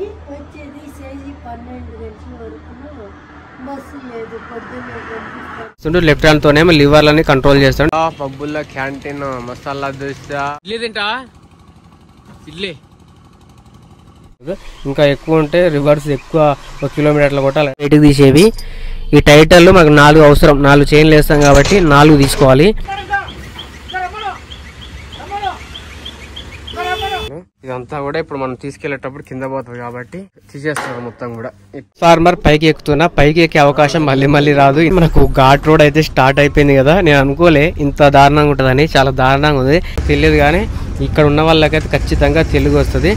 పోయేది వచ్చేది చేసి పన్నెండు గంటల వరకు బస్సు లేదు పొద్దున్నే లెఫ్ట్ హ్యాండ్ తోనేమో లివర్లని కంట్రోల్ చేస్తాడు. పబ్బుల్లో క్యాంటీన్ మసాలా దోశ. ఇడ్లీ తింటా ఇడ్లీ ఇంకా ఎక్కువ ఉంటే రివర్స్ ఎక్కువ ఒక కిలోమీటర్లు కొట్టాలి. బయటకు తీసేవి. ఈ టైటల్ మాకు నాలుగు అవసరం నాలుగు చైన్లు వేస్తాం కాబట్టి నాలుగు తీసుకోవాలి. ఇదంతా కూడా ఇప్పుడు మనం తీసుకెళ్ళేటప్పుడు కింద పోతుంది కాబట్టి తీసేస్తాం మొత్తం కూడా. ఫార్మర్ పైకి ఎక్కుతున్నా పైకి ఎక్కే అవకాశం మళ్ళీ మళ్ళీ రాదు. మనకు ఘాట్ రోడ్ అయితే స్టార్ట్ అయిపోయింది కదా. నేను అనుకోలే ఇంత దారుణంగా ఉంటుందని చాలా దారుణంగా ఉంది. తెలియదు కానీ ఇక్కడ ఉన్న వాళ్ళకైతే ఖచ్చితంగా తెలుగు వస్తుంది.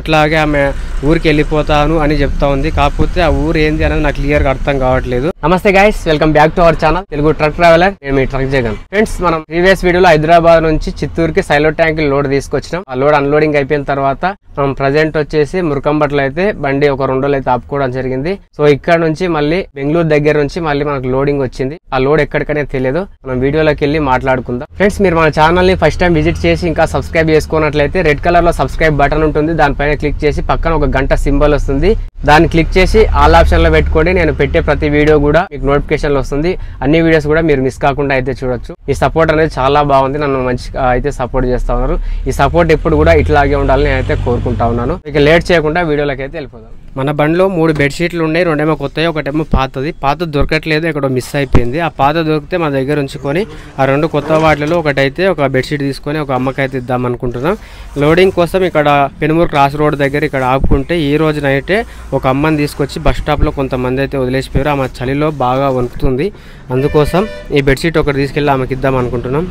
అట్లాగే ఆమె ఊరికి వెళ్ళిపోతాను అని చెప్తా ఉంది. కాకపోతే ఆ ఊరు ఏంది అనేది నాకు క్లియర్గా అర్థం కావట్లేదు. నమస్తే guys welcome back to our channel Telugu truck traveller నేను మీ ట్రక్ జగన్. ఫ్రెండ్స్ మనం ప్రీవియస్ వీడియోలో హైదరాబాద్ నుంచి చిత్తూరుకి సైలో ట్యాంక్ లోడ్ తీసుకొచ్చినాం. ఆ లోడ్ అన్లోడింగ్ అయిపోయిన తర్వాత మనం ప్రజెంట్ వచ్చేసి మురకంబట్లో అయితే బండి ఒక రెండు రోజులు అయితే ఆపుకోవడం జరిగింది. సో ఇక్కడ నుంచి మళ్ళీ బెంగళూరు దగ్గర నుంచి మళ్ళీ మనకు లోడింగ్ వచ్చింది. ఆ లోడ్ ఎక్కడికనే తెలియదు. మనం వీడియోలోకి వెళ్ళి మాట్లాడుకుందాం. ఫ్రెండ్స్ మీరు మన ఛానల్ని ఫస్ట్ టైం విజిట్ చేసి ఇంకా సబ్స్క్రైబ్ చేసుకున్నట్లయితే రెడ్ కలర్లో సబ్స్క్రైబ్ బటన్ ఉంటుంది. దానిపైన క్లిక్ చేసి పక్కన ఒక గంట సింబల్ వస్తుంది. దాన్ని క్లిక్ చేసి ఆల్ ఆప్షన్లో పెట్టుకోండి నేను పెట్టే ప్రతి వీడియో కూడా మీకు నోటిఫికేషన్ వస్తుంది. అన్ని వీడియోస్ కూడా మీరు మిస్ కాకుండా అయితే చూడొచ్చు. ఈ సపోర్ట్ అనేది చాలా బాగుంది. నన్ను మంచిగా అయితే సపోర్ట్ చేస్తా ఉన్నారు. ఈ సపోర్ట్ ఎప్పుడు కూడా ఇట్లాగే ఉండాలని నేనైతే కోరుకుంటా ఉన్నాను. ఇక లేట్ చేయకుండా వీడియోలోకి అయితే వెళ్ళిపోదాం. మన బండిలో మూడు బెడ్షీట్లు ఉన్నాయి. రెండేమో కొత్తవి ఒకటేమో పాతది. పాత దొరకట్లేదు. ఇక్కడ మిస్ అయిపోయింది. ఆ పాత దొరికితే మా దగ్గర ఉంచుకొని ఆ రెండు కొత్త వాటిలో ఒకటైతే ఒక బెడ్షీట్ తీసుకొని ఒక అమ్మకైతే ఇద్దాం అనుకుంటున్నాం. లోడింగ్ కోసం ఇక్కడ పెనుమూరు క్రాస్ రోడ్ దగ్గర ఇక్కడ ఆపుకుంటే ఈ రోజు నైటే ఒక అమ్మని తీసుకొచ్చి బస్ స్టాప్లో కొంతమంది అయితే వదిలేసిపోయారు. ఆమె చలిలో బాగా వణుకుతుంది. అందుకోసం ఈ బెడ్షీట్ ఒకటి తీసుకెళ్ళి ఆమెకి ఇద్దాం అనుకుంటున్నాం.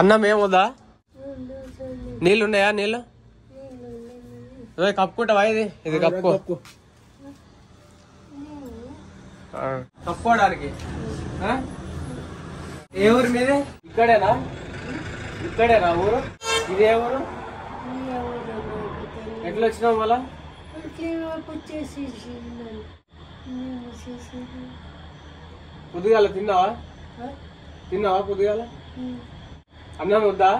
అన్నం ఏమోదా నీళ్ళు ఉన్నాయా? నీళ్ళు? కప్పుకుంటావా ఇది? ఇది కప్పుకో కప్పుకోవడానికి. ఏ ఊరు మీది? ఇక్కడేనా? ఇక్కడేనా ఊరు? ఇదే ఊరు? ఎట్లా వచ్చినావు మళ్ళా? వచ్చేసి పొద్దుగాల తిన్నావా? తిన్నావా పొద్దుగాల? అన్నం వద్దా?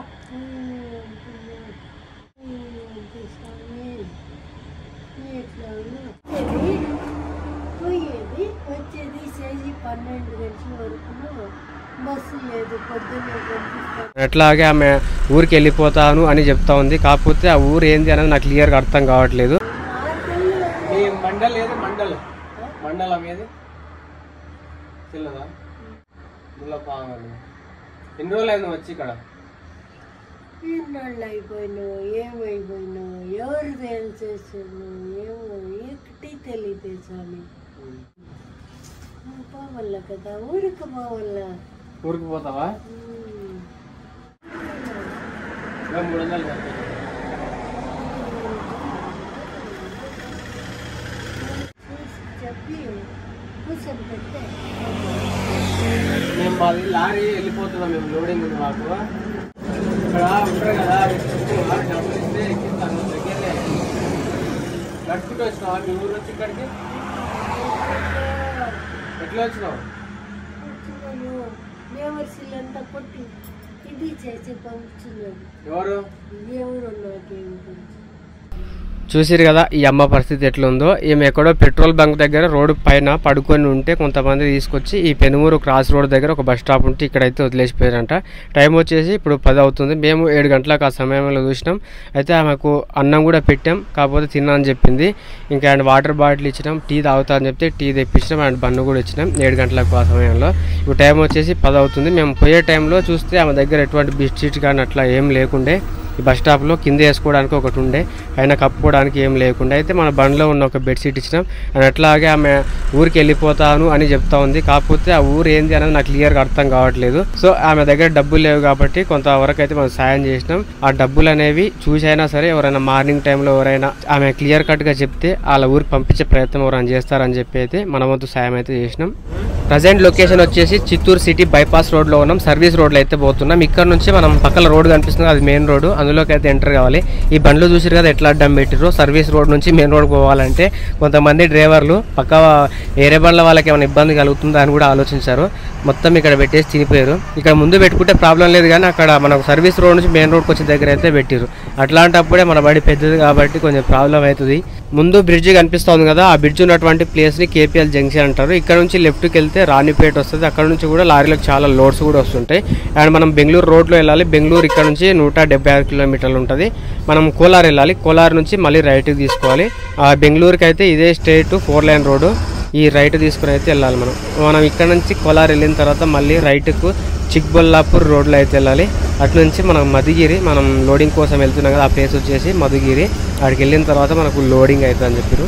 పోయేది. వచ్చేది చేసి పన్నెండు గంటల వరకు బస్సు లేదు. పొద్దున్నే పంపిస్తాను. ఎట్లాగే ఆమె ఊరికి వెళ్ళిపోతాను అని చెప్తా ఉంది. కాకపోతే ఆ ఊరు ఏంది అనేది నాకు క్లియర్గా అర్థం కావట్లేదు. మండల్ ఏది మండల్ మండలం ఏది తెలియదా ముల్లపాంగల్ ఎన్ని రోజులు అయింది వచ్చి ఇక్కడ ఎన్నాళ్ళు అయిపోయినావు ఏమైపోయినావు ఎవరు తెలిసేసాను ఏమో ఎక్కటి తెలియదు స్వామి పోవాల కదా ఊరికి పోవాల ఊరికి పోతావా ఉమ్. ఇంకా మూడు వందలు కట్టు. చూసి చెప్పి మేము మాది లారీ వెళ్ళిపోతున్నాం మేము లోడింగ్ ఉంది మాకు. ఇక్కడ ఉంటారు కదా ఎక్కిస్తాను నడుచుకుంటూ వచ్చినావా? మీ ఊరు వచ్చి ఇక్కడికి? ఎట్లా వచ్చినావు? దేవర్షులంతా కొట్టి ఇది చేసి పంపించినాడు ఎవరు? దేవుడు నాకేం చూసిరు కదా ఈ అమ్మ పరిస్థితి ఎట్లుందో. ఈమె ఎక్కడో పెట్రోల్ బంక్ దగ్గర రోడ్డు పైన పడుకొని ఉంటే కొంతమంది తీసుకొచ్చి ఈ పెనుమూరు క్రాస్ రోడ్ దగ్గర ఒక బస్ స్టాప్ ఉంటే ఇక్కడైతే వదిలేసిపోయారంట. టైం వచ్చేసి ఇప్పుడు పది అవుతుంది. మేము ఏడు గంటలకు ఆ సమయంలో చూసినాం. అయితే ఆమెకు అన్నం కూడా పెట్టాం కాకపోతే తిన్నా అని చెప్పింది. ఇంకా అండ్ వాటర్ బాటిల్ ఇచ్చినాం టీ తాగుతా అని చెప్తే టీ తెప్పించినాం అండ్ బన్ను కూడా ఇచ్చినాం. ఏడు గంటలకు ఆ సమయంలో. ఇప్పుడు టైం వచ్చేసి పది అవుతుంది. మేము పోయే టైంలో చూస్తే ఆమె దగ్గర ఎటువంటి బిస్కెట్ కానీ అట్లా ఏం లేకుండే. ఈ బస్ స్టాప్లో కింద వేసుకోవడానికి ఒకటి ఉండే ఆయన కప్పుకోవడానికి ఏం లేకుండా. అయితే మన బండ్లో ఉన్న ఒక బెడ్షీట్ ఇచ్చినాం. అండ్ అట్లాగే ఆమె ఊరికి వెళ్ళిపోతాను అని చెప్తా ఉంది. కాకపోతే ఆ ఊరు ఏంది అనేది నాకు క్లియర్గా అర్థం కావట్లేదు. సో ఆమె దగ్గర డబ్బులు లేవు కాబట్టి కొంతవరకు అయితే మనం సాయం చేసినాం. ఆ డబ్బులు అనేవి చూసైనా సరే ఎవరైనా మార్నింగ్ టైంలో ఎవరైనా ఆమె క్లియర్ కట్గా చెప్తే వాళ్ళ ఊరికి పంపించే ప్రయత్నం ఎవరైనా చేస్తారని చెప్పి అయితే మన వంతు సాయం అయితే చేసినాం. ప్రజెంట్ లొకేషన్ వచ్చేసి చిత్తూరు సిటీ బైపాస్ రోడ్లో ఉన్నాం. సర్వీస్ రోడ్లో అయితే పోతున్నాం. ఇక్కడ నుంచి మనం పక్కన రోడ్ కనిపిస్తుంది. అది మెయిన్ రోడ్డు. అందులోకి అయితే ఎంటర్ కావాలి. ఈ బండ్లు చూసారు కదా ఎట్లా అడ్డం పెట్టిర్రు సర్వీస్ రోడ్ నుంచి మెయిన్ రోడ్ పోవాలంటే కొంతమంది డ్రైవర్లు పక్క వేరే బండ్ల వాళ్ళకి ఏమైనా ఇబ్బంది కలుగుతుందా అని కూడా ఆలోచించారు. మొత్తం ఇక్కడ పెట్టేసి తినిపోయారు. ఇక్కడ ముందు పెట్టుకుంటే ప్రాబ్లం లేదు కానీ అక్కడ మనకు సర్వీస్ రోడ్ నుంచి మెయిన్ రోడ్కి వచ్చే దగ్గర అయితే పెట్టారు అట్లాంటప్పుడే మన బడి పెద్దది కాబట్టి కొంచెం ప్రాబ్లం అవుతుంది. ముందు బ్రిడ్జ్ కనిపిస్తుంది కదా ఆ బ్రిడ్జ్ ఉన్నటువంటి ప్లేస్ని కేపీఎల్ జంక్షన్ అంటారు. ఇక్కడ నుంచి లెఫ్ట్కి వెళ్తే రాణిపేట వస్తుంది. అక్కడ నుంచి కూడా లారీలకు చాలా లోడ్స్ కూడా వస్తుంటాయి. అండ్ మనం బెంగళూరు రోడ్లో వెళ్ళాలి. బెంగళూరు ఇక్కడ నుంచి నూట డెబ్బై కిలోమీటర్లు ఉంటుంది. మనం కోలార్ వెళ్ళాలి. కోలార్ నుంచి మళ్ళీ రైట్కి తీసుకోవాలి. ఆ బెంగళూరుకి అయితే ఇదే స్ట్రేట్ ఫోర్ లైన్ రోడ్డు ఈ రైట్ తీసుకుని అయితే వెళ్ళాలి మనం. మనం ఇక్కడ నుంచి కోలార్ వెళ్ళిన తర్వాత మళ్ళీ రైట్కు చిక్బొల్లాపూర్ రోడ్లో అయితే వెళ్ళాలి. అటు నుంచి మనం మధుగిరి మనం లోడింగ్ కోసం వెళ్తున్నాం కదా ఆ ప్లేస్ వచ్చేసి మధుగిరి. అక్కడికి వెళ్ళిన తర్వాత మనకు లోడింగ్ అవుతుంది అని చెప్పారు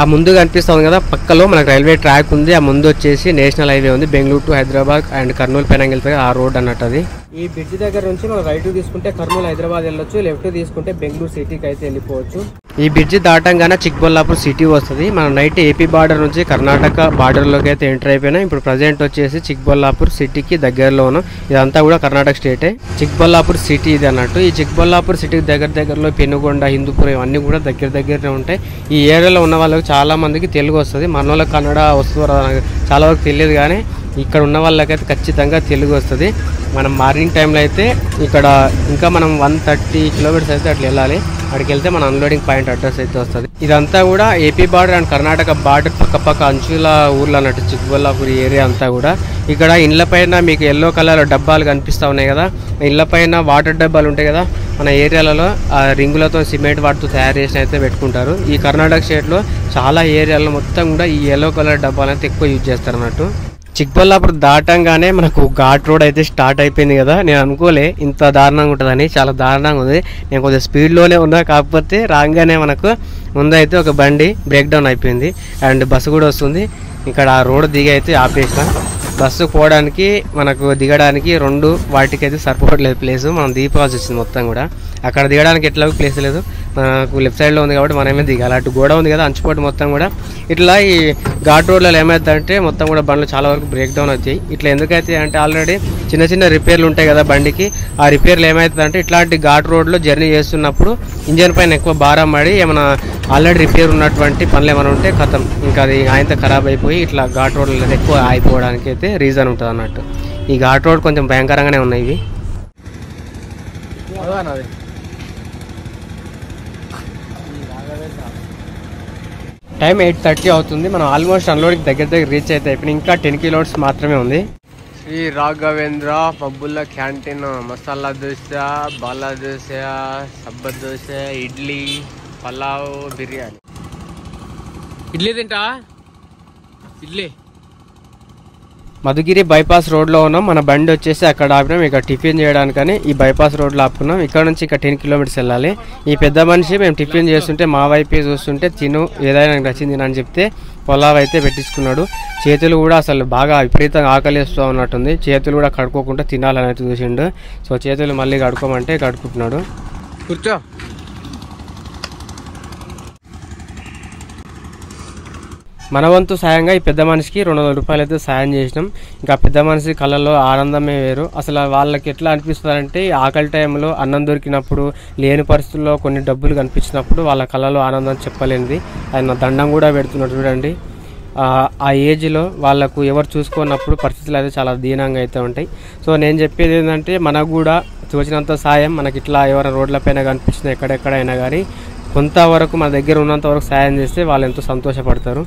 ఆ ముందు కనిపిస్తుంది కదా పక్కలో మనకు రైల్వే ట్రాక్ ఉంది. ఆ ముందు వచ్చేసి నేషనల్ హైవే ఉంది. బెంగళూరు టు హైదరాబాద్ అండ్ కర్నూలు పైన వెళ్తుంది ఆ రోడ్ అన్నట్టు అది. ఈ బ్రిడ్జ్ దగ్గర నుంచి మనం రైట్ తీసుకుంటే కర్నూలు హైదరాబాద్ వెళ్ళొచ్చు లెఫ్ట్ తీసుకుంటే బెంగళూరు సిటీకి అయితే వెళ్ళిపోవచ్చు. ఈ బ్రిడ్జ్ దాటంగానే చిక్బొల్లాపూర్ సిటీ వస్తుంది. మనం నైట్ ఏపీ బార్డర్ నుంచి కర్ణాటక బార్డర్లోకి అయితే ఎంటర్ అయిపోయినా. ఇప్పుడు ప్రజెంట్ వచ్చేసి చిక్బొల్లాపూర్ సిటీకి దగ్గరలో ఉన్నాం. ఇదంతా కూడా కర్ణాటక స్టేటే చిక్బొల్లాపూర్ సిటీ ఇది అన్నట్టు. ఈ చిక్బొల్లాపూర్ సిటీకి దగ్గర దగ్గరలో పెనుగొండ హిందూపురం ఇవన్నీ కూడా దగ్గర దగ్గరనే ఉంటాయి. ఈ ఏరియాలో ఉన్న వాళ్ళకి చాలామందికి తెలుగు వస్తుంది. మన వాళ్ళకి కన్నడ వస్తుందో చాలా వరకు తెలియదు కానీ ఇక్కడ ఉన్న వాళ్ళకైతే ఖచ్చితంగా తెలుగు వస్తుంది. మనం మార్నింగ్ టైంలో అయితే ఇక్కడ ఇంకా మనం వన్ థర్టీ కిలోమీటర్స్ అయితే అట్లా వెళ్ళాలి. అక్కడికి వెళ్తే మన అన్లోడింగ్ పాయింట్ అడ్రస్ అయితే వస్తుంది. ఇదంతా కూడా AP border and Karnataka border పక్క పక్క అంచుల ఊర్లు అన్నట్టు చిక్కుబల్లాపూర్ ఏరియా అంతా కూడా. ఇక్కడ ఇళ్ళ పైన మీకు ఎల్లో కలర్ డబ్బాలు కనిపిస్తూ ఉన్నాయి కదా. ఇళ్ళ పైన వాటర్ డబ్బాలు ఉంటాయి కదా. మన ఏరియాలలో ఆ రింగులతో సిమెంట్ వాటితో తయారు చేసిన అయితే పెట్టుకుంటారు. ఈ కర్ణాటక స్టేట్లో చాలా ఏరియాలో మొత్తం కూడా ఈ ఎల్లో కలర్ డబ్బాలు అయితే ఎక్కువ యూజ్ చేస్తారు అన్నట్టు. చిక్బల్లాపూర్ దాటంగానే మనకు ఘాట్ రోడ్ అయితే స్టార్ట్ అయిపోయింది కదా. నేను అనుకోలే ఇంత దారుణంగా ఉంటుందని చాలా దారుణంగా ఉంది. నేను కొంచెం స్పీడ్లోనే ఉన్నా కాకపోతే రాగానే మనకు ముందైతే ఒక బండి బ్రేక్ డౌన్ అయిపోయింది. అండ్ బస్సు కూడా వస్తుంది. ఇక్కడ ఆ రోడ్ దిగి అయితే ఆపేసిన. బస్సు పోవడానికి మనకు దిగడానికి రెండు వాటికైతే సరిపోవట్లేదు ప్లేస్ మనం దిగిపోవాల్సి వచ్చింది మొత్తం కూడా. అక్కడ దిగడానికి ఎట్లా ప్లేస్ లేదు. మనకు లెఫ్ట్ సైడ్లో ఉంది కాబట్టి మనమే దిగాలి. అటు గోడ ఉంది కదా అంచుపోటు మొత్తం కూడా. ఇట్లా ఈ ఘాట్ రోడ్లలో ఏమవుతుందంటే మొత్తం కూడా బండ్లు చాలా వరకు బ్రేక్ డౌన్ అవుతాయి ఇట్లా ఎందుకైతే అంటే ఆల్రెడీ చిన్న చిన్న రిపేర్లు ఉంటాయి కదా బండికి. ఆ రిపేర్లు ఏమవుతుందంటే ఇట్లాంటి ఘాట్ రోడ్లో జర్నీ చేస్తున్నప్పుడు ఇంజన్ పైన ఎక్కువ భారం పడి ఏమైనా ఆల్రెడీ రిపేర్ ఉన్నటువంటి పనులు ఏమైనా ఉంటే కథం. ఇంకా అది ఆయనతో ఖరాబ్ అయిపోయి ఇట్లా ఘాట్ రోడ్లలో ఎక్కువ ఆగిపోవడానికి అయితే రీజన్ ఉంటుంది అన్నట్టు. ఈ ఘాట్ రోడ్ కొంచెం భయంకరంగానే ఉన్నాయి ఇవి. టైం ఎయిట్ థర్టీ అవుతుంది. మనం ఆల్మోస్ట్ అన్లోడింగ్ దగ్గర దగ్గర రీచ్ అయితే అయిపోయింది ఇంకా టెన్ కిలోమీటర్స్ మాత్రమే ఉంది. శ్రీ రాఘవేంద్ర పబ్బుల క్యాంటీన్ మసాలా దోశ బాలా దోశ సబ్బ దోశ ఇడ్లీ పలావ్ బిర్యానీ. ఇడ్లీ తింటా? ఇడ్లీ. మధుగిరి బైపాస్ రోడ్లో ఉన్నాం. మన బండి వచ్చేసి అక్కడ ఆపినాం. ఇక్కడ టిఫిన్ చేయడానికని ఈ బైపాస్ రోడ్లో ఆపుకున్నాం. ఇక్కడ నుంచి ఇక్కడ టెన్ కిలోమీటర్స్ వెళ్ళాలి. ఈ పెద్ద మనిషి మేము టిఫిన్ చేస్తుంటే మా వైపే చూస్తుంటే తిను ఏదైనా నాకు నచ్చింది అని చెప్తే పొలావ్ అయితే పెట్టించుకున్నాడు. చేతులు కూడా అసలు బాగా విపరీతంగా ఆకలిస్తూ ఉన్నట్టుంది. చేతులు కూడా కడుక్కోకుండా తినాలని అయితే చూసిండు. సో చేతులు మళ్ళీ కడుక్కోమంటే కడుక్కుంటున్నాడు. కూర్చో. మన వంతు సాయంగా ఈ పెద్ద మనిషికి రెండు వందల రూపాయలు అయితే సాయం చేసినాం. ఇంకా పెద్ద మనిషి కళ్ళలో ఆనందమే వేరు. అసలు వాళ్ళకి ఎట్లా అనిపిస్తుంది అంటే ఆకలి టైంలో అన్నం దొరికినప్పుడు లేని పరిస్థితుల్లో కొన్ని డబ్బులు కనిపించినప్పుడు వాళ్ళ కళ్ళలో ఆనందం చెప్పలేనిది. ఆయన దండం కూడా పెడుతున్నాడు చూడండి. ఆ ఆ ఏజ్లో వాళ్ళకు ఎవరు చూసుకున్నప్పుడు పరిస్థితులు అయితే చాలా దీనంగా అయితే ఉంటాయి. సో నేను చెప్పేది ఏంటంటే మనకు కూడా తోచినంత సాయం మనకి ఇట్లా ఎవరైనా రోడ్లపైన కనిపించిన ఎక్కడెక్కడైనా కానీ కొంతవరకు మన దగ్గర ఉన్నంత వరకు సాయం చేస్తే వాళ్ళు ఎంతో సంతోషపడతారు.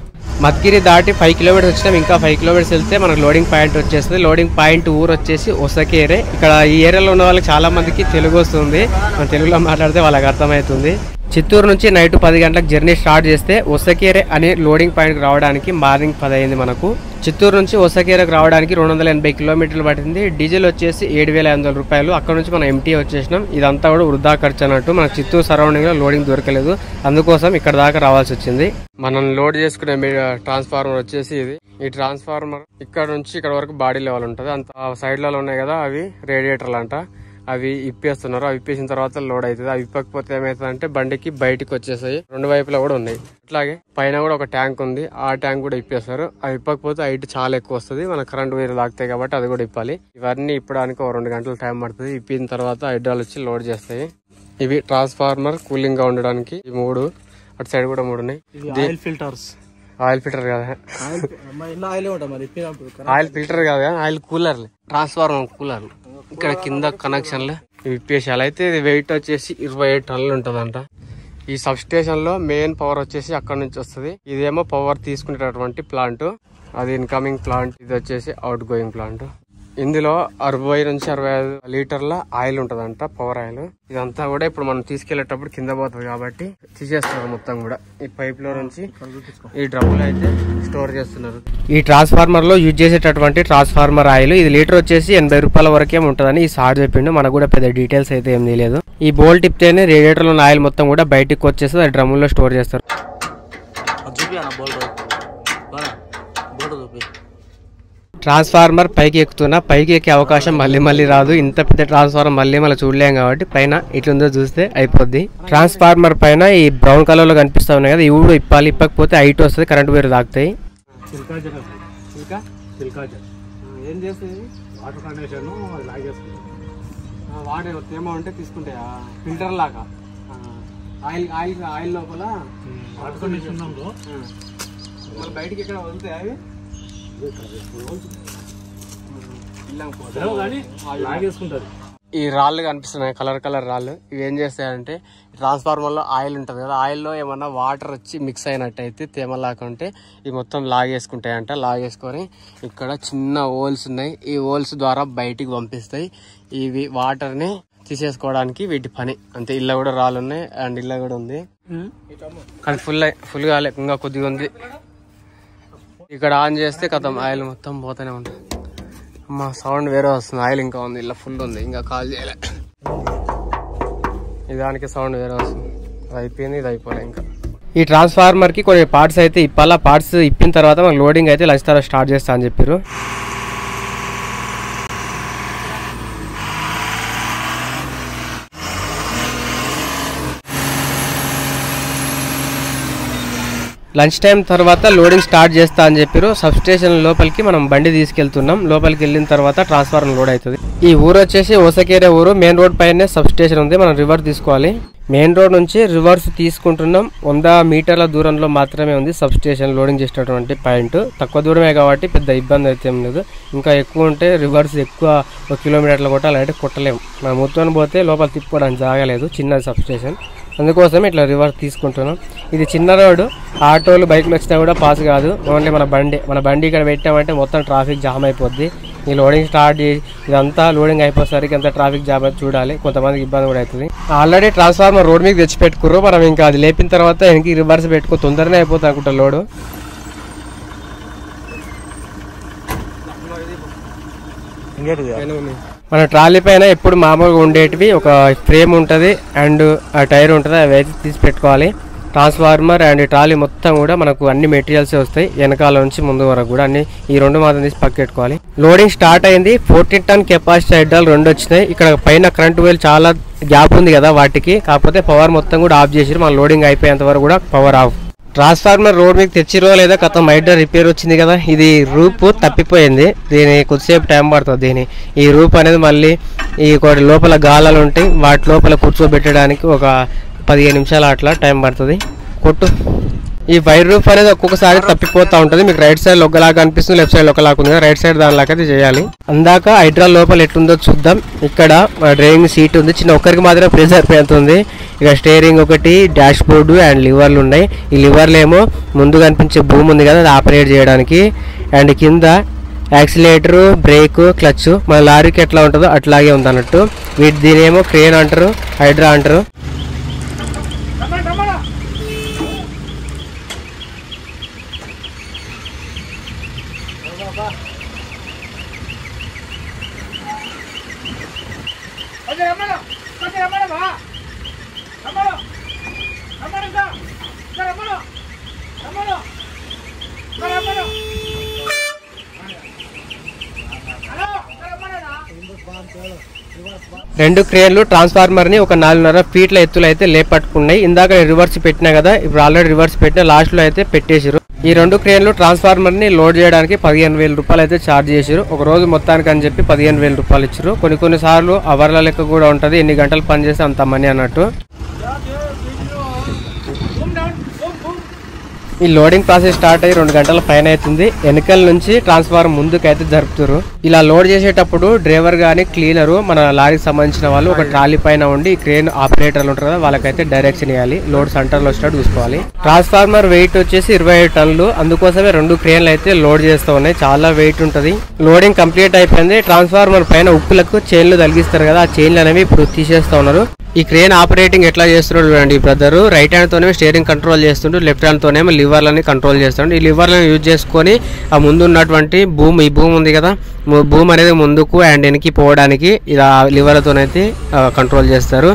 మక్కిరి దాటి ఫైవ్ కిలోమీటర్స్ వచ్చినాం ఇంకా ఫైవ్ కిలోమీటర్స్ వెళ్తే మనకు లోడింగ్ పాయింట్ వచ్చేస్తుంది. లోడింగ్ పాయింట్ ఊరు వచ్చేసి ఒసకేరే. ఇక్కడ ఈ ఏరియాలో ఉన్న వాళ్ళకి చాలా మందికి తెలుగు వస్తుంది. మన తెలుగులో మాట్లాడితే వాళ్ళకి అర్థమవుతుంది. చిత్తూరు నుంచి నైట్ పది గంటలకు జర్నీ స్టార్ట్ చేస్తే ఒసకేరే అనే లోడింగ్ పాయింట్కి రావడానికి మార్నింగ్ పది అయింది మనకు. చిత్తూరు నుంచి ఒసకేరకు రావడానికి రెండు వందల ఎనభై కిలోమీటర్లు పట్టింది. డీజిల్ వచ్చేసి ఏడు వేల ఐదు వందల రూపాయలు. అక్కడ నుంచి మనం ఎంటీ వచ్చేసినాం. ఇదంతా కూడా వృధా ఖర్చు అన్నట్టు మన చిత్తూరు సరౌండింగ్లో లోడింగ్ దొరకలేదు. అందుకోసం ఇక్కడ దాకా రావాల్సి వచ్చింది. మనం లోడ్ చేసుకునే ట్రాన్స్ఫార్మర్ వచ్చేసి ఇది. ఈ ట్రాన్స్ఫార్మర్ ఇక్కడ నుంచి ఇక్కడ వరకు బాడీ లెవెల్ ఉంటుంది. అంత సైడ్లలో ఉన్నాయి కదా అవి. రేడియేటర్లు అంట. అవి ఇప్పేస్తున్నారు. అవి ఇప్పేసిన తర్వాత లోడ్ అవుతుంది. అవి ఇప్పకపోతే ఏమవుతుందంటే బండికి బయటికి వచ్చేసాయి. రెండు వైపులా కూడా ఉన్నాయి. అట్లాగే పైన కూడా ఒక ట్యాంక్ ఉంది. ఆ ట్యాంక్ కూడా ఇప్పేస్తారు అవి ఇప్పకపోతే హైట్ చాలా ఎక్కువ వస్తుంది. మన కరెంట్ వేరు లాగుతాయి కాబట్టి అది కూడా ఇప్పాలి. ఇవన్నీ ఇప్పడానికి ఒక రెండు గంటల టైం పడుతుంది. ఇప్పిన తర్వాత హైడ్రాల్ వచ్చి లోడ్ చేస్తాయి. ఇవి ట్రాన్స్ఫార్మర్ కూలింగ్గా ఉండడానికి ఈ మూడు. అటు సైడ్ కూడా మూడు ఉన్నాయి. ఫిల్టర్స్. ఆయిల్ ఫిల్టర్ కదా. ఆయిల్ ఫిల్టర్ కాదు ఆయిల్ కూలర్ ట్రాన్స్ఫార్మర్ కూలర్. ఇక్కడ కింద కనెక్షన్లు ఇవి ఇప్పేసాలి అయితే ఇది వెయిట్ వచ్చేసి ఇరవై ఏడు టన్నులు ఉంటుందంట. ఈ సబ్ స్టేషన్లో మెయిన్ పవర్ వచ్చేసి అక్కడ నుంచి వస్తుంది. ఇదేమో పవర్ తీసుకునేటటువంటి ప్లాంట్ అది ఇన్కమింగ్ ప్లాంట్ ఇది వచ్చేసి అవుట్ గోయింగ్ ప్లాంట్ ఇందులో అరవై నుంచి అరవై ఐదు లీటర్ల ఆయిల్ ఉంటదంట పవర్ ఆయిల్ ఇదంతా కూడా ఇప్పుడు మనం తీసుకెళ్ళేటప్పుడు కింద పోతుంది కాబట్టి తీసేస్తున్నారు మొత్తం కూడా. ఈ పైప్లో నుంచి ఈ డ్రమ్ములు అయితే స్టోర్ చేస్తున్నారు. ఈ ట్రాన్స్ఫార్మర్లో యూజ్ చేసేటటువంటి ట్రాన్స్ఫార్మర్ ఆయిల్ ఇది లీటర్ వచ్చేసి ఎనభై రూపాయల వరకే ఉంటుందని ఈ సార్ చెప్పిండు. మనకు కూడా పెద్ద డీటెయిల్స్ అయితే ఏం తెలియదు. ఈ బోల్ట్ టిప్తేనే రేడియేటర్లో ఆయిల్ మొత్తం కూడా బయటికి వచ్చేసి అది డ్రమ్ముల్లో స్టోర్ చేస్తారు అది చూపి అన్న బోల్డ్ బాగా బోల్డ్ చూపి ట్రాన్స్ఫార్మర్ పైకి ఎక్కుతున్నా పైకి ఎక్కే అవకాశం మళ్ళీ మళ్ళీ రాదు. ఇంత పెద్ద ట్రాన్స్ఫార్మర్ మళ్ళీ మళ్ళీ చూడలేం కాబట్టి పైన ఇట్లుందో చూస్తే అయిపోద్ది. ట్రాన్స్ఫార్మర్ పైన ఈ బ్రౌన్ కలర్లో కనిపిస్తా ఉన్నాయి కదా ఇవి కూడా ఇప్పాలి. ఇప్పకపోతే హైట్ వస్తుంది కరెంట్ వేరు తాగుతాయి సిల్కాజర్ ఇంకా సిల్కాజర్ ఏం చేస్తుంది వాటర్ కండిషన్ లాగేస్తుంది వాటర్ తేమ ఉంటే తీసుకుంటాయా. ఫిల్టర్ లాగా. ఆయిల్ ఆయిల్ ఆయిల్ లోపల వాటర్ కండిషన్ ఉందో మళ్ళీ బయటికి ఎక్కడ వదులుతాయి అవి? ఈ రాళ్ళు కనిపిస్తున్నాయి కలర్ కలర్ రాళ్ళు. ఇవి ఏం చేస్తాయంటే ట్రాన్స్ఫార్మర్లో ఆయిల్ ఉంటుంది కదా ఆయిల్లో ఏమన్నా వాటర్ వచ్చి మిక్స్ అయినట్టయితే తేమ లాకుంటే ఇవి మొత్తం లాగేసుకుంటాయంట. లాగేసుకొని ఇక్కడ చిన్న హోల్స్ ఉన్నాయి. ఈ హోల్స్ ద్వారా బయటికి పంపిస్తాయి. ఇవి వాటర్ని తీసేసుకోవడానికి వీటి పని. అంతే ఇళ్ళ కూడా రాళ్ళు ఉన్నాయి అండ్ ఇళ్ళ కూడా ఉంది. కానీ ఫుల్ ఫుల్ కాలే ఇంకా కొద్దిగా ఉంది. ఇక్కడ ఆన్ చేస్తే కథం. ఆయిల్ మొత్తం పోతూనే ఉంటుంది అమ్మ సౌండ్ వేరే వస్తుంది. ఆయిల్ ఇంకా ఉంది. ఇలా ఫుల్ ఉంది. ఇంకా కాల్ చేయలే. దానికి సౌండ్ వేరే వస్తుంది. అది అయిపోయింది ఇది అయిపోలే ఇంకా. ఈ ట్రాన్స్ఫార్మర్కి కొన్ని పార్ట్స్ అయితే ఇప్పాలా? పార్ట్స్ ఇప్పిన తర్వాత మనకు లోడింగ్ అయితే లంచ్ తర్వాత స్టార్ట్ చేస్తా అని చెప్పారు లంచ్ టైం తర్వాత లోడింగ్ స్టార్ట్ చేస్తా అని చెప్పారు సబ్ స్టేషన్ లోపలికి మనం బండి తీసుకెళ్తున్నాం. లోపలికి వెళ్ళిన తర్వాత ట్రాన్స్ఫార్మర్ లోడ్ అవుతుంది. ఈ ఊరు వచ్చేసి ఓసకేరే ఊరు. మెయిన్ రోడ్ పైనే సబ్ స్టేషన్ ఉంది. మనం రివర్స్ తీసుకోవాలి. మెయిన్ రోడ్ నుంచి రివర్స్ తీసుకుంటున్నాం. వంద మీటర్ల దూరంలో మాత్రమే ఉంది సబ్ స్టేషన్ లోడింగ్ చేసేటటువంటి పాయింట్. తక్కువ దూరమే కాబట్టి పెద్ద ఇబ్బంది అయితే ఏం లేదు. ఇంకా ఎక్కువ ఉంటే రివర్స్ ఎక్కువ ఒక కిలోమీటర్లు కొట్టాలంటే కొట్టలేము మనం మొత్తం పోతే లోపల తిప్పుకోవడానికి జాగలేదు చిన్న సబ్ స్టేషన్. అందుకోసం ఇట్లా రివర్స్ తీసుకుంటున్నాం. ఇది చిన్న రోడ్డు ఆటోలు బైక్లు వచ్చినా కూడా పాస్ కాదు. ఓన్లీ మన బండి మన బండి ఇక్కడ పెట్టామంటే మొత్తం ట్రాఫిక్ జామ్ అయిపోద్ది. ఈ లోడింగ్ స్టార్ట్ చేసి ఇదంతా లోడింగ్ అయిపోయేసరికి ఎంత ట్రాఫిక్ జామ్ చూడాలి. కొంతమందికి ఇబ్బంది కూడా అవుతుంది. ఆల్రెడీ ట్రాన్స్ఫార్మర్ రోడ్ మీద తెచ్చి పెట్టుకుర్రు మనం ఇంకా అది లేపిన తర్వాత వెనక్కి రివర్స్ పెట్టుకో తొందరనే అయిపోతుంది అనుకుంటా లోడు ఇంకేటిది? మన ట్రాలీ పైన ఎప్పుడు మామూలుగా ఉండేటివి. ఒక ఫ్రేమ్ ఉంటుంది అండ్ ఆ టైర్ ఉంటుంది అవి అయితే తీసి పెట్టుకోవాలి. ట్రాన్స్ఫార్మర్ అండ్ ట్రాలీ మొత్తం కూడా మనకు అన్ని మెటీరియల్స్ వస్తాయి. వెనకాల నుంచి ముందు వరకు కూడా అన్ని ఈ రెండు మాత్రం తీసి పక్కెట్టుకోవాలి లోడింగ్ స్టార్ట్ అయింది. ఫోర్టీన్ టన్ కెపాసిటీ హెడ్డాలు రెండు వచ్చినాయి. ఇక్కడ పైన కరెంట్ వేలు చాలా గ్యాప్ ఉంది కదా వాటికి. కాకపోతే పవర్ మొత్తం కూడా ఆఫ్ చేసి మన లోడింగ్ అయిపోయేంత వరకు కూడా పవర్ ఆఫ్. ట్రాన్స్ఫార్మర్ రోడ్ మీకు తెచ్చిరో లేదా గత మైడ్ రిపేర్ వచ్చింది కదా ఇది రూపు తప్పిపోయింది. దీని కొద్దిసేపు టైం పడుతుంది దీని. ఈ రూప్ అనేది మళ్ళీ ఈ కొన్ని లోపల గాలాలు ఉంటాయి వాటి లోపల కూర్చోబెట్టడానికి ఒక పదిహేను నిమిషాలు అట్లా టైం పడుతుంది. కొట్టు. ఈ వైర్ రూఫ్ అనేది ఒక్కొక్కసారి తప్పిపోతూ ఉంటుంది. మీకు రైట్ సైడ్ ఒకలాగా అనిపిస్తుంది లెఫ్ట్ సైడ్ ఒకలాగా ఉంది. రైట్ సైడ్ దానిలాగా అయితే చేయాలి. అందాక హైడ్రా లోపల ఎట్లుందో చూద్దాం. ఇక్కడ డ్రైవింగ్ సీట్ ఉంది. చిన్న ఒక్కరికి మాత్రమే ప్రెజర్ పెడుతుంది ఇక స్టేరింగ్ ఒకటి డాష్ బోర్డు అండ్ లివర్లు ఉన్నాయి. ఈ లివర్లు ఏమో ముందు కనిపించే భూమి ఉంది కదా అది ఆపరేట్ చేయడానికి. అండ్ కింద యాక్సిలేటర్ బ్రేక్ క్లచ్. మన లారీకి ఎట్లా ఉంటుందో అట్లాగే ఉంది అన్నట్టు వీటి దీనేమో క్రేన్ అంటారు హైడ్రా అంటారు. రెండు క్రేన్లు ట్రాన్స్ఫార్మర్ని ఒక నాలుగున్నర ఫీట్ల ఎత్తులో అయితే లేపట్టుకున్నాయి. ఇందాక రివర్స్ పెట్టినా కదా ఇప్పుడు ఆల్రెడీ రివర్స్ పెట్టిన లాస్ట్లో అయితే పెట్టేసారు ఈ రెండు క్రేన్లు ట్రాన్స్ఫార్మర్ని లోడ్ చేయడానికి పదిహేను వేల రూపాయలు అయితే ఛార్జ్ చేసారు ఒక రోజు మొత్తానికి అని చెప్పి పదిహేను వేల రూపాయలు ఇచ్చారు కొన్ని కొన్ని సార్లు అవర్ల లెక్క కూడా ఉంటది. ఎన్ని గంటలు పని చేస్తే అంత మనీ అన్నట్టు. ఈ లోడింగ్ ప్రాసెస్ స్టార్ట్ అయ్యి రెండు గంటల పైన అవుతుంది. వెనకల నుంచి ట్రాన్స్ఫార్మర్ ముందుకు అయితే జరుపుతారు ఇలా లోడ్ చేసేటప్పుడు డ్రైవర్ గానీ క్లీనరు మన లారీకి సంబంధించిన వాళ్ళు ఒక ట్రాలీ పైన ఉండి క్రేన్ ఆపరేటర్లు ఉంటారు కదా వాళ్ళకైతే డైరెక్షన్ ఇవ్వాలి లోడ్ సెంటర్లో స్టార్ట్ చూసుకోవాలి. ట్రాన్స్ఫార్మర్ వెయిట్ వచ్చేసి ఇరవై ఐదు టన్నులు. అందుకోసమే రెండు క్రేన్లు అయితే లోడ్ చేస్తూ ఉన్నాయి. చాలా వెయిట్ ఉంటది. లోడింగ్ కంప్లీట్ అయిపోయింది. ట్రాన్స్ఫార్మర్ పైన ఉప్పులకు చైన్లు తగిలిస్తారు కదా ఆ చైన్లు అనేవి ఇప్పుడు తీసేస్తా ఉన్నారు. ఈ క్రేన్ ఆపరేటింగ్ ఎట్లా చేస్తున్నాడు చూడండి ఈ బ్రదర్ రైట్ హ్యాండ్ తోనే స్టీరింగ్ కంట్రోల్ చేస్తుండు లెఫ్ట్ హ్యాండ్తోనేమో లివర్లని కంట్రోల్ చేస్తుండు. ఈ లివర్లను యూజ్ చేసుకొని ఆ ముందు ఉన్నటువంటి భూమి ఈ భూమి ఉంది కదా భూమి అనేది ముందుకు అండ్ వెనక్కి పోవడానికి ఇలా లివర్లతోనైతే కంట్రోల్ చేస్తారు.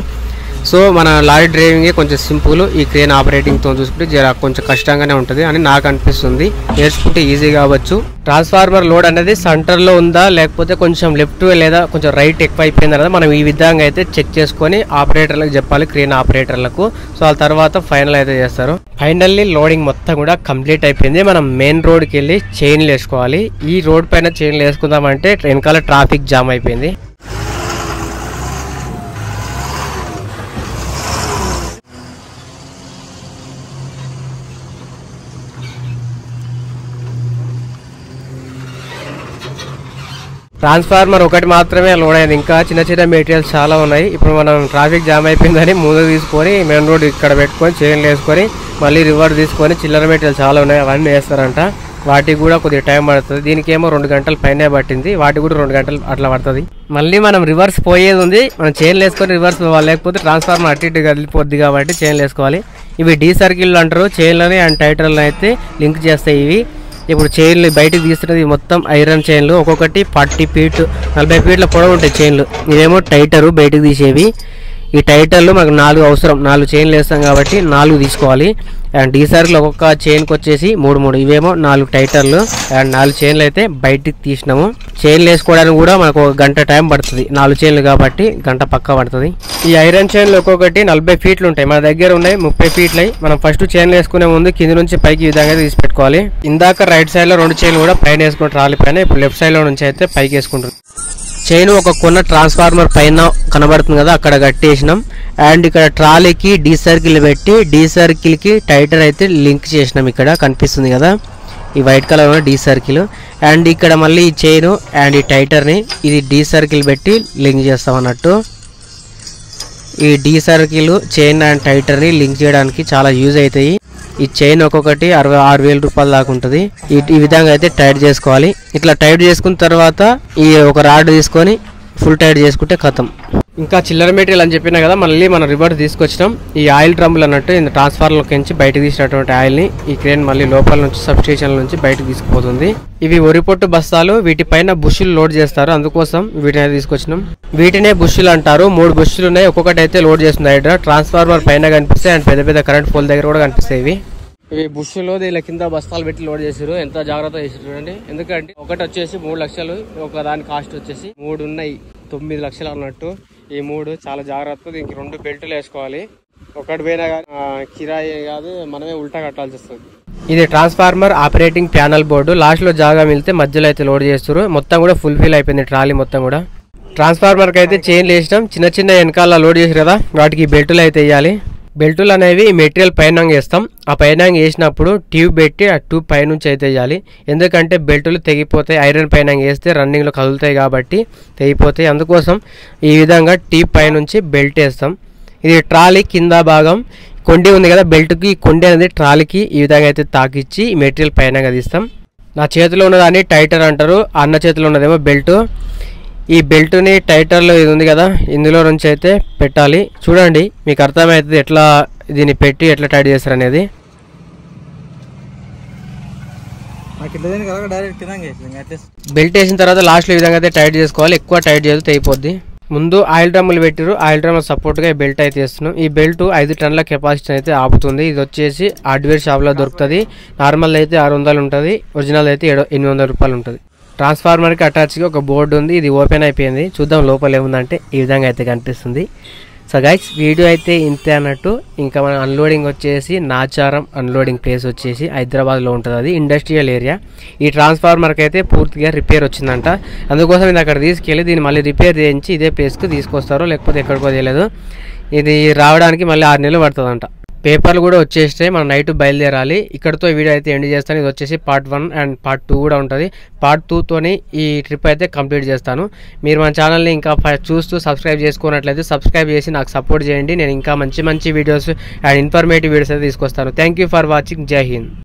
సో మన లారీ డ్రైవింగ్ కొంచెం సింపుల్ ఈ క్రేన్ ఆపరేటింగ్తో చూసుకుంటే జర కొంచెం కష్టంగానే ఉంటుంది అని నాకు అనిపిస్తుంది. నేర్చుకుంటే ఈజీ కావచ్చు. ట్రాన్స్ఫార్మర్ లోడ్ అనేది సెంటర్లో ఉందా లేకపోతే కొంచెం లెఫ్ట్ లేదా కొంచెం రైట్ ఎక్కువ అయిపోయింది అనేది మనం ఈ విధంగా అయితే చెక్ చేసుకొని ఆపరేటర్లకు చెప్పాలి క్రేన్ ఆపరేటర్లకు. సో ఆ తర్వాత ఫైనల్ అయితే చేస్తారు. ఫైనల్లీ లోడింగ్ మొత్తం కూడా కంప్లీట్ అయిపోయింది. మనం మెయిన్ రోడ్కి వెళ్ళి చైన్లు వేసుకోవాలి. ఈ రోడ్ పైన చైన్లు వేసుకుందామంటే వెనకాల ట్రాఫిక్ జామ్ అయిపోయింది. ట్రాన్స్ఫార్మర్ ఒకటి మాత్రమే లోడ్ అయింది. ఇంకా చిన్న చిన్న మెటీరియల్స్ చాలా ఉన్నాయి. ఇప్పుడు మనం ట్రాఫిక్ జామ్ అయిపోయిందని ముందు తీసుకొని మెయిన్ రోడ్ ఇక్కడ పెట్టుకొని చైన్లు వేసుకొని మళ్ళీ రివర్ తీసుకొని చిల్లర మెటీరియల్ చాలా ఉన్నాయి. అవన్నీ వేస్తారంట. వాటికి కూడా కొద్దిగా టైం పడుతుంది. దీనికి ఏమో రెండు గంటల పైనే పట్టింది. వాటికి కూడా రెండు గంటలు అట్లా పడుతుంది. మళ్ళీ మనం రివర్స్ పోయేది ఉంది. మనం చైన్లు వేసుకొని రివర్స్ పోవాలి. లేకపోతే ట్రాన్స్ఫార్మర్ అటు ఇటు కదిలిపోద్ది కాబట్టి చైన్లు వేసుకోవాలి. ఇవి డీ సర్కిల్ అంటారు చైన్లని అండ్ టైటర్లని అయితే లింక్ చేస్తాయి ఇవి. ఇప్పుడు చైన్లు బయటకు తీస్తున్నది మొత్తం ఐరన్ చైన్లు. ఒక్కొక్కటి ఫార్టీ ఫీట్ నలభై ఫీట్ల పొడవు ఉంటాయి చైన్లు. ఇదేమో టైటరు బయటకు తీసేవి. ఈ టైటర్లు మనకు నాలుగు అవసరం. నాలుగు చైన్లు వేస్తాం కాబట్టి నాలుగు తీసుకోవాలి. అండ్ డీసర్లు ఒక్కొక్క చైన్కి వచ్చేసి మూడు మూడు. ఇవేమో నాలుగు టైటర్లు అండ్ నాలుగు చైన్లు అయితే బయటికి తీసినాము. చైన్లు వేసుకోవడానికి కూడా మనకు ఒక గంట టైం పడుతుంది. నాలుగు చైన్లు కాబట్టి గంట పక్క పడుతుంది. ఈ ఐరన్ చైన్లు ఒక్కొక్కటి నలభై ఫీట్లు ఉంటాయి. మన దగ్గర ఉన్నాయి ముప్పై ఫీట్లు అయి మనం ఫస్ట్ చైన్లు వేసుకునే ముందు కింద నుంచి పైకి ఈ విధంగా తీసి పెట్టుకోవాలి. ఇందాక రైట్ సైడ్లో రెండు చైన్లు కూడా పైన వేసుకుని ట్రాలీ పైన ఇప్పుడు లెఫ్ట్ సైడ్లో నుంచి అయితే పైకి వేసుకుంటుంది చైన్ ఒక కొన్న ట్రాన్స్ఫార్మర్ పైన కనబడుతుంది కదా అక్కడ కట్టేసినాం. అండ్ ఇక్కడ ట్రాలీకి డీ సర్కిల్ పెట్టి డీ సర్కిల్కి టైటర్ అయితే లింక్ చేసినాం ఇక్కడ కనిపిస్తుంది కదా. ఈ వైట్ కలర్ ఉన్న డీ సర్కిల్. అండ్ ఇక్కడ మళ్ళీ ఈ చైన్ అండ్ ఈ టైటర్ని ఇది డీ సర్కిల్ పెట్టి లింక్ చేస్తాం అన్నట్టు. ఈ డీ సర్కిల్ చైన్ అండ్ టైటర్ని లింక్ చేయడానికి చాలా యూజ్ అవుతాయి. ఈ చైన్ ఒక్కొక్కటి అరవై ఆరు వేల రూపాయల దాకా ఉంటుంది. ఈ విధంగా అయితే టైట్ చేసుకోవాలి. ఇట్లా టైట్ చేసుకున్న తర్వాత ఈ ఒక రాడ్ తీసుకొని ఫుల్ టైట్ చేసుకుంటే ఖతం. ఇంకా చిల్లర మెటీరియల్ అని చెప్పినా కదా మళ్ళీ మనం రివర్స్ తీసుకొచ్చినాం. ఈ ఆయిల్ డ్రమ్ములు అన్నట్టు ఇంత ట్రాన్స్ఫార్మర్లోకి నుంచి బయటకు తీసినటువంటి ఆయిల్ని ఈ క్రేన్ మళ్ళీ లోపల నుంచి సబ్ స్టేషన్ నుంచి బయటకు తీసుకుపోతుంది. ఇవి ఒరిపొట్టు బస్తాలు వీటిపైన బుష్లు లోడ్ చేస్తారు. అందుకోసం వీటిని తీసుకొచ్చినాం. వీటినే బుష్లు అంటారు. మూడు బుష్లు ఉన్నాయి. ఒక్కొక్కటి అయితే లోడ్ చేస్తుంది హైడ్రా. ట్రాన్స్ఫార్మర్ పైన కనిపిస్తాయి. అండ్ పెద్ద పెద్ద కరెంట్ పోల్ దగ్గర కూడా కనిపిస్తాయి ఇవి. ఇవి బుష్లో దీని కింద బస్తాలు పెట్టి లోడ్ చేసారు ఎంత జాగ్రత్త చేసారు చూడండి. ఎందుకంటే ఒకటి వచ్చేసి మూడు లక్షలు ఒక దాని కాస్ట్ వచ్చేసి మూడు ఉన్నాయి తొమ్మిది లక్షలు అన్నట్టు. ఈ మూడు చాలా జాగ్రత్త దీనికి రెండు బెల్టులు వేసుకోవాలి. ఒకటి పోయినా కానీ కిరాయి కాదు మనమే ఉల్టా కట్టాల్సి వస్తుంది. ఇది ట్రాన్స్ఫార్మర్ ఆపరేటింగ్ ప్యానల్ బోర్డు. లాస్ట్లో జాగా మిలితే మధ్యలో అయితే లోడ్ చేస్తారు మొత్తం కూడా ఫుల్ ఫిల్ అయిపోయింది ట్రాలీ మొత్తం కూడా. ట్రాన్స్ఫార్మర్కి అయితే చైన్లు వేసినాం. చిన్న చిన్న వెనకాల లోడ్ చేసారు కదా. వాటికి బెల్టులు అయితే వేయాలి. బెల్టులు అనేవి మెటీరియల్ పైన వేస్తాం. ఆ పైన వేసినప్పుడు ట్యూబ్ పెట్టి ఆ ట్యూబ్ పైనుంచి అయితే వేయాలి. ఎందుకంటే బెల్టులు తెగిపోతాయి ఐరన్ పైన వేస్తే రన్నింగ్లో కదులుతాయి కాబట్టి తెగిపోతాయి. అందుకోసం ఈ విధంగా ట్యూబ్ పైనుంచి బెల్ట్ వేస్తాం. ఇది ట్రాలీ కింద భాగం. కొండి ఉంది కదా బెల్ట్కి కొండి అనేది ట్రాలీకి ఈ విధంగా అయితే తాకిచ్చి మెటీరియల్ పైన తీస్తాం. నా చేతిలో ఉన్నదాన్ని టైటర్ అంటారు. అన్న చేతిలో ఉన్నదేమో బెల్ట్. ఈ బెల్ట్ని టైటర్లో ఇది ఉంది కదా ఇందులో నుంచి అయితే పెట్టాలి. చూడండి మీకు అర్థమవుతుంది ఎట్లా దీన్ని పెట్టి ఎట్లా టైట్ చేస్తారు అనేది బెల్ట్ వేసిన తర్వాత లాస్ట్లో ఈ విధంగా అయితే టైట్ చేసుకోవాలి. ఎక్కువ టైట్ చేస్తే తెగిపోద్ది. ముందు ఆయిల్ డ్రమ్ములు పెట్టారు ఆయిల్ డ్రమ్ సపోర్ట్గా ఈ బెల్ట్ అయితే వేస్తున్నాం ఈ బెల్ట్ ఐదు టన్నుల కెపాసిటీ అయితే ఆపుతుంది. ఇది వచ్చేసి హార్డ్వేర్ షాప్లో దొరుకుతుంది. నార్మల్ అయితే ఆరు వందలు ఉంటుంది. ఒరిజినల్ అయితే ఏడు ఎనిమిది వందల రూపాయలు ఉంటుంది. ట్రాన్స్ఫార్మర్కి అటాచ్గా ఒక బోర్డు ఉంది. ఇది ఓపెన్ అయిపోయింది. చూద్దాం లోపల ఏముందంటే ఈ విధంగా అయితే కనిపిస్తుంది. సో గైస్ వీడియో అయితే ఇంతే అన్నట్టు. ఇంకా మనం అన్లోడింగ్ వచ్చేసి నాచారం అన్లోడింగ్ ప్లేస్ వచ్చేసి హైదరాబాద్లో ఉంటుంది. అది ఇండస్ట్రియల్ ఏరియా ఈ ట్రాన్స్ఫార్మర్కి అయితే పూర్తిగా రిపేర్ వచ్చిందంట. అందుకోసం ఇది అక్కడ తీసుకెళ్ళి దీన్ని మళ్ళీ రిపేర్ చేయించి ఇదే ప్లేస్కి తీసుకొస్తారు లేకపోతే ఎక్కడికో తెలియదు. ఇది రావడానికి మళ్ళీ ఆరు నెలలు పడుతుందంట. పేపర్లు కూడా వచ్చేస్తే మనం నైట్ బయలుదేరాలి. ఇక్కడతో వీడియో అయితే ఎండ్ చేస్తాను. ఇది వచ్చేసి part one and part two కూడా ఉంటుంది. పార్ట్ టూతోని ఈ ట్రిప్ అయితే కంప్లీట్ చేస్తాను. మీరు మన ఛానల్ని ఇంకా ఫ- చూస్తూ సబ్స్క్రైబ్ చేసుకున్నట్లయితే సబ్స్క్రైబ్ చేసి నాకు సపోర్ట్ చేయండి. నేను ఇంకా మంచి మంచి వీడియోస్ అండ్ ఇన్ఫర్మేటివ్ వీడియోస్ అయితే తీసుకొస్తాను. థ్యాంక్ యూ ఫర్ వాచింగ్ జై హింద్